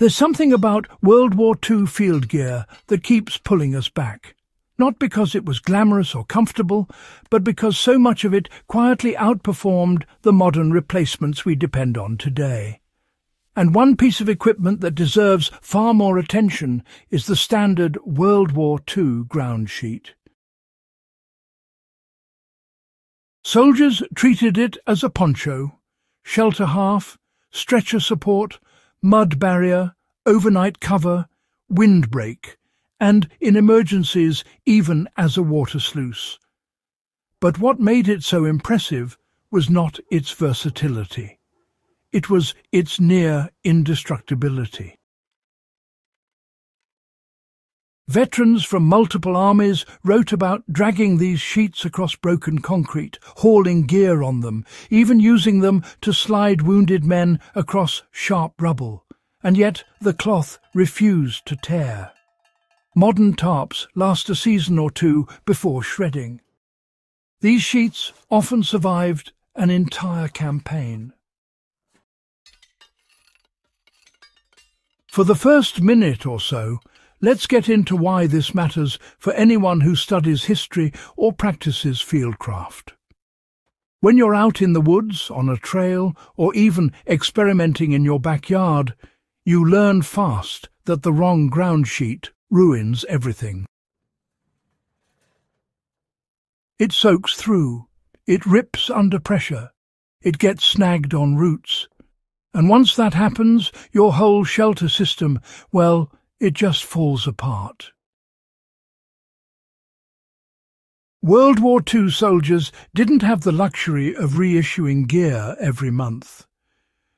There's something about World War II field gear that keeps pulling us back. Not because it was glamorous or comfortable, but because so much of it quietly outperformed the modern replacements we depend on today. And one piece of equipment that deserves far more attention is the standard World War II ground sheet. Soldiers treated it as a poncho, shelter half, stretcher support, mud barrier, overnight cover, windbreak, and, in emergencies, even as a water sluice. But what made it so impressive was not its versatility. It was its near indestructibility. Veterans from multiple armies wrote about dragging these sheets across broken concrete, hauling gear on them, even using them to slide wounded men across sharp rubble, and yet the cloth refused to tear. Modern tarps last a season or two before shredding. These sheets often survived an entire campaign. For the first minute or so, let's get into why this matters for anyone who studies history or practices fieldcraft. When you're out in the woods, on a trail, or even experimenting in your backyard, you learn fast that the wrong ground sheet ruins everything. It soaks through, it rips under pressure, it gets snagged on roots, and once that happens, your whole shelter system, well, it just falls apart. World War II soldiers didn't have the luxury of reissuing gear every month.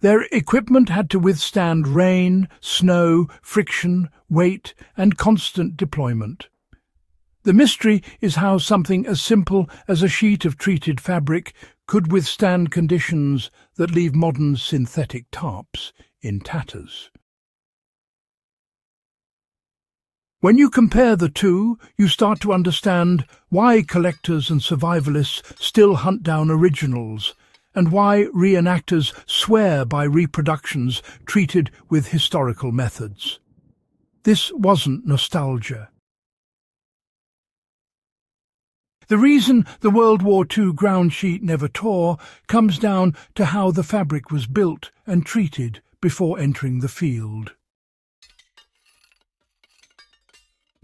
Their equipment had to withstand rain, snow, friction, weight, and constant deployment. The mystery is how something as simple as a sheet of treated fabric could withstand conditions that leave modern synthetic tarps in tatters. When you compare the two, you start to understand why collectors and survivalists still hunt down originals and why reenactors swear by reproductions treated with historical methods. This wasn't nostalgia. The reason the World War II ground sheet never tore comes down to how the fabric was built and treated before entering the field.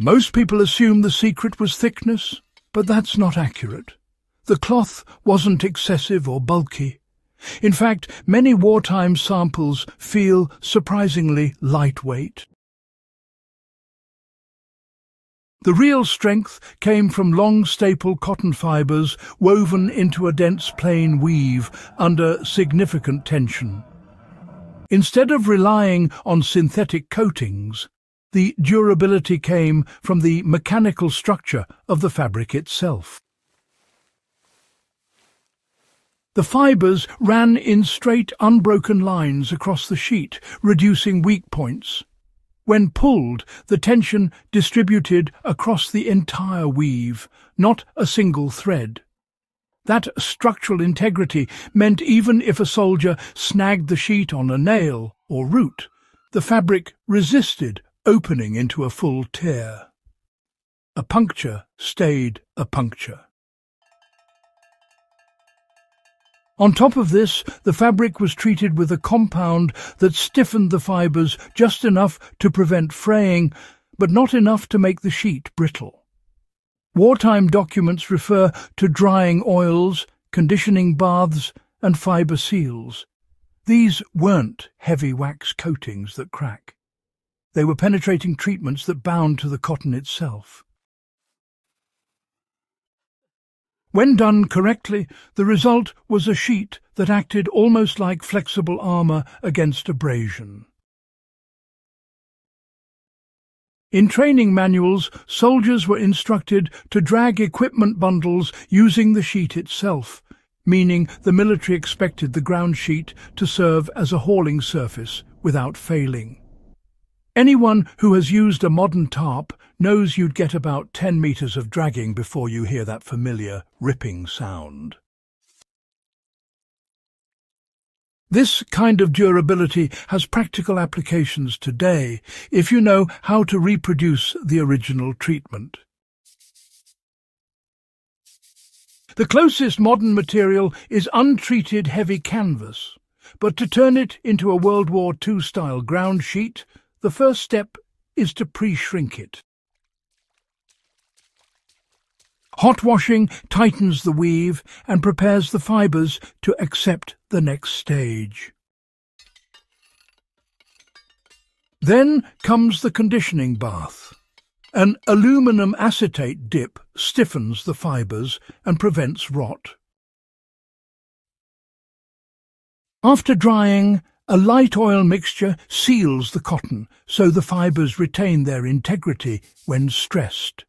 Most people assume the secret was thickness, but that's not accurate. The cloth wasn't excessive or bulky. In fact, many wartime samples feel surprisingly lightweight. The real strength came from long staple cotton fibres woven into a dense plain weave under significant tension. Instead of relying on synthetic coatings, the durability came from the mechanical structure of the fabric itself. The fibres ran in straight, unbroken lines across the sheet, reducing weak points. When pulled, the tension distributed across the entire weave, not a single thread. That structural integrity meant even if a soldier snagged the sheet on a nail or root, the fabric resisted opening into a full tear. A puncture stayed a puncture. On top of this, the fabric was treated with a compound that stiffened the fibres just enough to prevent fraying, but not enough to make the sheet brittle. Wartime documents refer to drying oils, conditioning baths, and fibre seals. These weren't heavy wax coatings that crack. They were penetrating treatments that bound to the cotton itself. When done correctly, the result was a sheet that acted almost like flexible armour against abrasion. In training manuals, soldiers were instructed to drag equipment bundles using the sheet itself, meaning the military expected the ground sheet to serve as a hauling surface without failing. Anyone who has used a modern tarp knows you'd get about 10 metres of dragging before you hear that familiar ripping sound. This kind of durability has practical applications today if you know how to reproduce the original treatment. The closest modern material is untreated heavy canvas, but to turn it into a World War II-style ground sheet, the first step is to pre-shrink it. Hot washing tightens the weave and prepares the fibres to accept the next stage. Then comes the conditioning bath. An aluminum acetate dip stiffens the fibres and prevents rot. After drying, a light oil mixture seals the cotton so the fibres retain their integrity when stressed.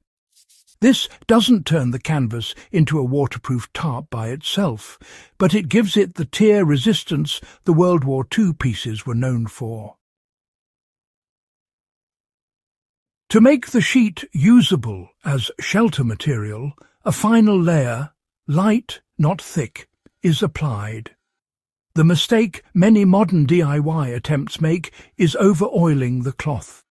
This doesn't turn the canvas into a waterproof tarp by itself, but it gives it the tear resistance the World War II pieces were known for. To make the sheet usable as shelter material, a final layer, light, not thick, is applied. The mistake many modern DIY attempts make is over-oiling the cloth.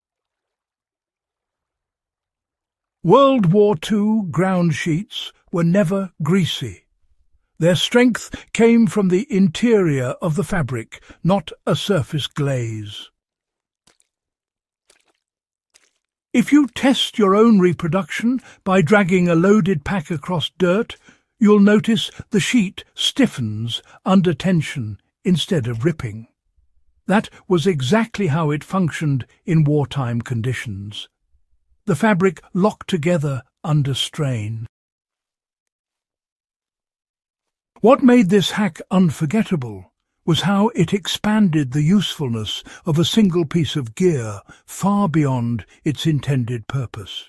World War II ground sheets were never greasy. Their strength came from the interior of the fabric, not a surface glaze. If you test your own reproduction by dragging a loaded pack across dirt, you'll notice the sheet stiffens under tension instead of ripping. That was exactly how it functioned in wartime conditions the fabric locked together under strain. What made this hack unforgettable was how it expanded the usefulness of a single piece of gear far beyond its intended purpose.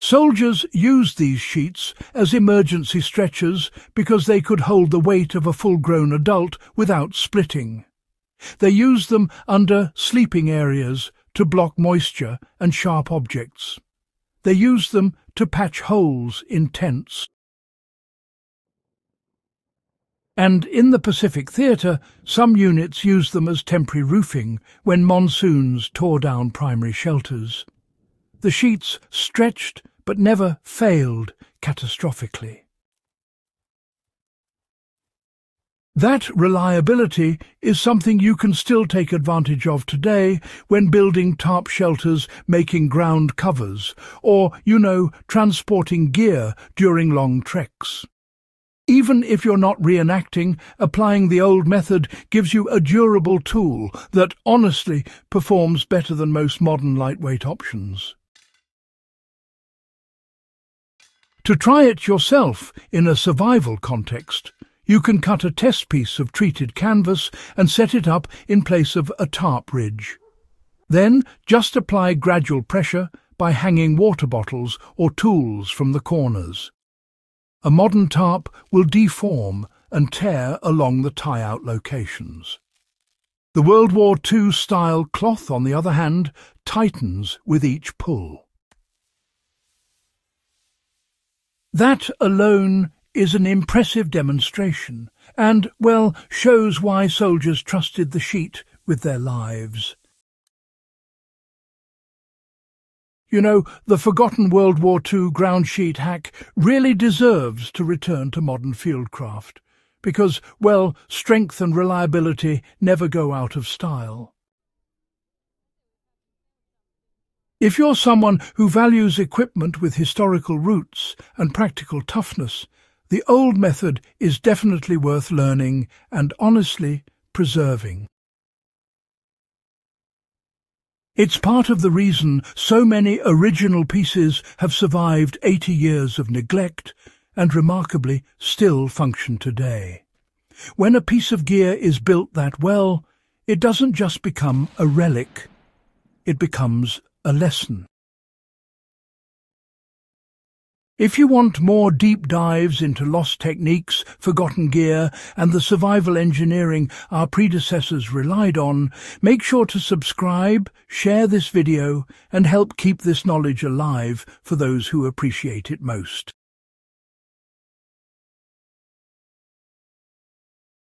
Soldiers used these sheets as emergency stretchers because they could hold the weight of a full-grown adult without splitting. They used them under sleeping areas to block moisture and sharp objects. They used them to patch holes in tents. And in the Pacific Theatre, some units used them as temporary roofing when monsoons tore down primary shelters. The sheets stretched but never failed catastrophically. That reliability is something you can still take advantage of today when building tarp shelters, making ground covers, or, you know, transporting gear during long treks. Even if you're not reenacting, applying the old method gives you a durable tool that, honestly, performs better than most modern lightweight options. To try it yourself in a survival context, you can cut a test piece of treated canvas and set it up in place of a tarp ridge. Then just apply gradual pressure by hanging water bottles or tools from the corners. A modern tarp will deform and tear along the tie-out locations. The World War II-style cloth, on the other hand, tightens with each pull. That alone is an impressive demonstration and, well, shows why soldiers trusted the sheet with their lives. You know, the forgotten World War II ground sheet hack really deserves to return to modern fieldcraft, because, well, strength and reliability never go out of style. If you're someone who values equipment with historical roots and practical toughness, the old method is definitely worth learning and honestly preserving. It's part of the reason so many original pieces have survived 80 years of neglect and remarkably still function today. When a piece of gear is built that well, it doesn't just become a relic, it becomes a lesson. If you want more deep dives into lost techniques, forgotten gear, and the survival engineering our predecessors relied on, make sure to subscribe, share this video, and help keep this knowledge alive for those who appreciate it most.